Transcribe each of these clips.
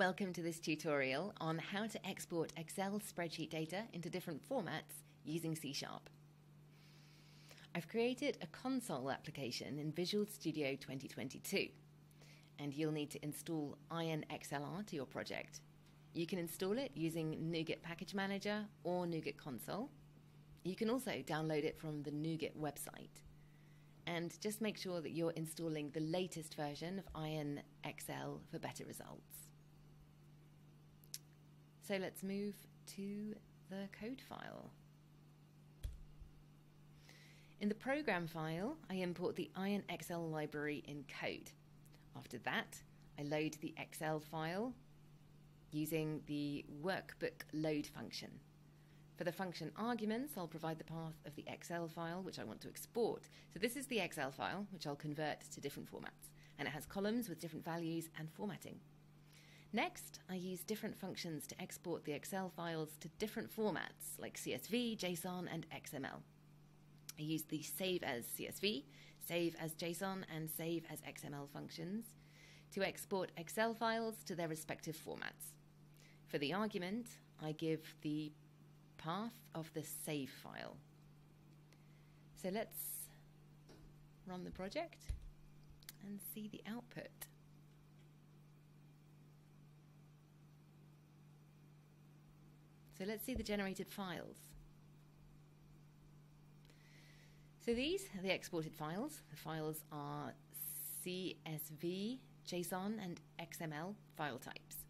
Welcome to this tutorial on how to export Excel spreadsheet data into different formats using C Sharp. I've created a console application in Visual Studio 2022 and you'll need to install Iron to your project. You can install it using NuGet Package Manager or NuGet Console. You can also download it from the NuGet website. And just make sure that you're installing the latest version of Iron for better results. So let's move to the code file. In the program file, I import the Iron library in code. After that, I load the Excel file using the workbook load function. For the function arguments, I'll provide the path of the Excel file which I want to export. So this is the Excel file which I'll convert to different formats, and it has columns with different values and formatting. Next, I use different functions to export the Excel files to different formats like CSV, JSON, and XML. I use the save as CSV, save as JSON, and save as XML functions to export Excel files to their respective formats. For the argument, I give the path of the save file. So let's run the project and see the output. So let's see the generated files. So these are the exported files. The files are CSV, JSON, and XML file types.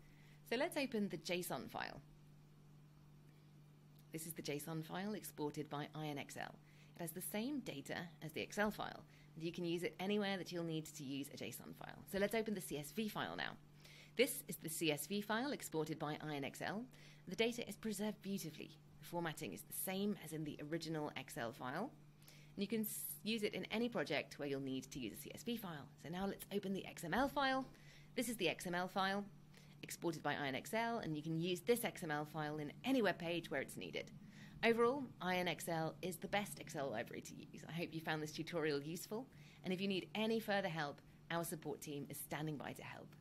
So let's open the JSON file. This is the JSON file exported by IronXL. It has the same data as the Excel file, and you can use it anywhere that you'll need to use a JSON file. So let's open the CSV file now. This is the CSV file exported by IronXL. The data is preserved beautifully. The formatting is the same as in the original Excel file. And you can use it in any project where you'll need to use a CSV file. So now let's open the XML file. This is the XML file exported by IronXL, and you can use this XML file in any web page where it's needed. Overall, IronXL is the best Excel library to use. I hope you found this tutorial useful, and if you need any further help, our support team is standing by to help.